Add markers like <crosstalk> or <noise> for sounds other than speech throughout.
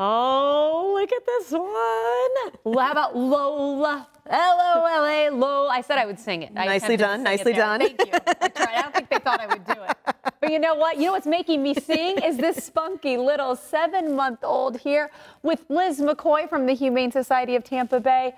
Oh, look at this one. How about Lola? L-O-L-A, Lola. I said I would sing it. I Nicely done, nicely done. Thank you. I tried. I don't think they thought I would do it. But you know what? You know what's making me sing is this spunky little seven-month-old here with Liz McCoy from the Humane Society of Tampa Bay.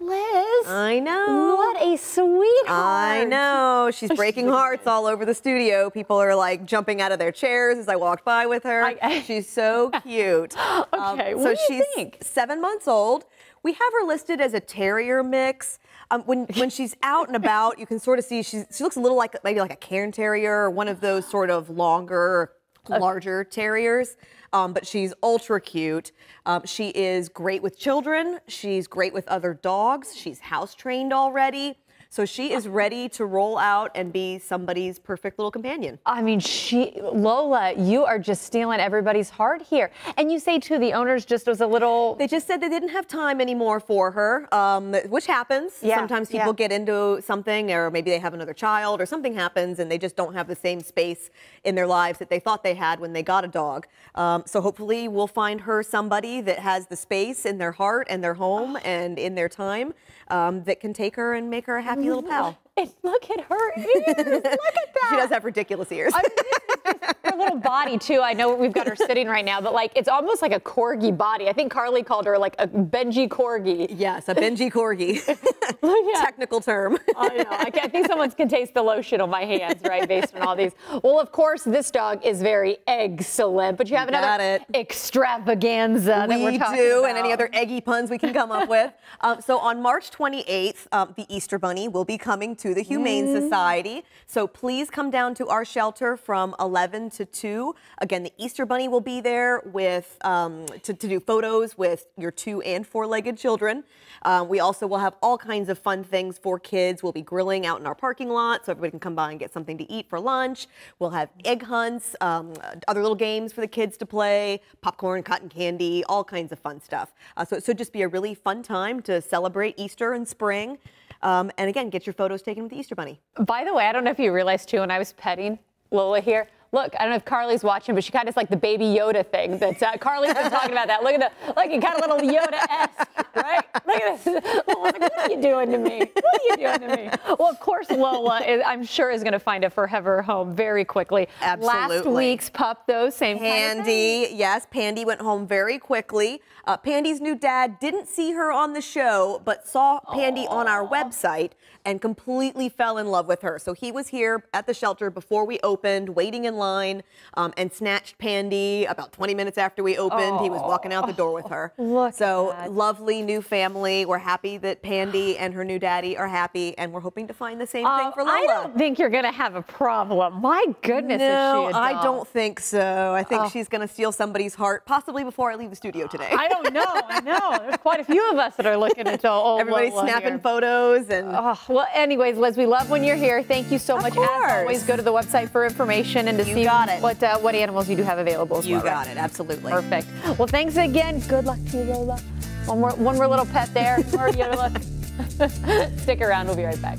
Liz. I know. What a sweetheart. I know. She's breaking hearts all over the studio. People are like jumping out of their chairs as I walked by with her. I- <laughs> she's so <laughs> cute. Okay, so what do you she's think? seven months old. We have her listed as a terrier mix. Um, when when she's out and about, you can sort of see she's, she looks a little like maybe like a Cairn Terrier or one of those sort of longer, larger terriers. Um, but she's ultra cute. Um, she is great with children. She's great with other dogs. She's house trained already. So she is ready to roll out and be somebody's perfect little companion. I mean, she, Lola, you are just stealing everybody's heart here. And you say too, the owners just was a little. They just said they didn't have time anymore for her, um, which happens. Yeah, Sometimes people yeah. get into something, or maybe they have another child, or something happens, and they just don't have the same space in their lives that they thought they had when they got a dog. Um, so hopefully, we'll find her somebody that has the space in their heart and their home and in their time um, that can take her and make her a happy little <laughs> pal. And look at her ears. Look at that. <laughs> She does have ridiculous ears. I mean, this is just her little body too. I know we've got her sitting right now, but like it's almost like a corgi body. I think Carly called her like a Benji corgi. yes, a Benji corgi. <laughs> Yeah. Technical term. I know. I, I think someone can taste the lotion on my hands, right? Based on all these. Well, of course, this dog is very excellent, but you have another extravaganza that we're talking do, about. and any other eggy puns we can come up with. <laughs> Um, so on March 28th, um, the Easter Bunny will be coming to the Humane Mm. Society. So please come down to our shelter from 11 to 2. Again, the Easter Bunny will be there with um, to, to do photos with your two and four-legged children. Um, we also will have all kinds of fun things for kids. We'll be grilling out in our parking lot, so everybody can come by and get something to eat for lunch. We'll have egg hunts, um, other little games for the kids to play, popcorn, cotton candy, all kinds of fun stuff. Uh, so it should just be a really fun time to celebrate Easter and spring. Um, and again, get your photos taken with the Easter Bunny. By the way, I don't know if you realized too, when I was petting Lola here. Look, I don't know if Carly's watching, but she kind of is like the baby Yoda thing. that uh, Carly's been talking about that. Look at the, like kind of little Yoda-esque, right? Look at this. <laughs> Like, what are you doing to me? What are you doing to me? Well, of course, Lola, is, I'm sure, is going to find a forever home very quickly. Absolutely. Last week's pup, though, same kind of thing. Pandy, yes, Pandy went home very quickly. Uh, Pandy's new dad didn't see her on the show, but saw Pandy on our website and completely fell in love with her. So he was here at the shelter before we opened, waiting in line, um, and snatched Pandy about 20 minutes after we opened. He was walking out the door with her. Look so at that. lovely new family. We're happy that Pandy <sighs> and her new daddy are happy, and we're hoping to find the same thing Oh, for Lola. I don't think you're going to have a problem. My goodness, No, is she a I don't think so. I think Oh. she's going to steal somebody's heart, possibly before I leave the studio today. I don't know. I know. There's quite a few of us that are looking into old Everybody's Lola snapping here. photos and Oh, well, anyways, Liz, we love when you're here. Thank you so Of much. As course. always, go to the website for information and to see got it. what uh, what animals you do have available. As you well, got right? it. Absolutely. Perfect. Well, thanks again. Good luck to you, Lola. One more, one more little pet there. Or, you know, look. Stick around. We'll be right back.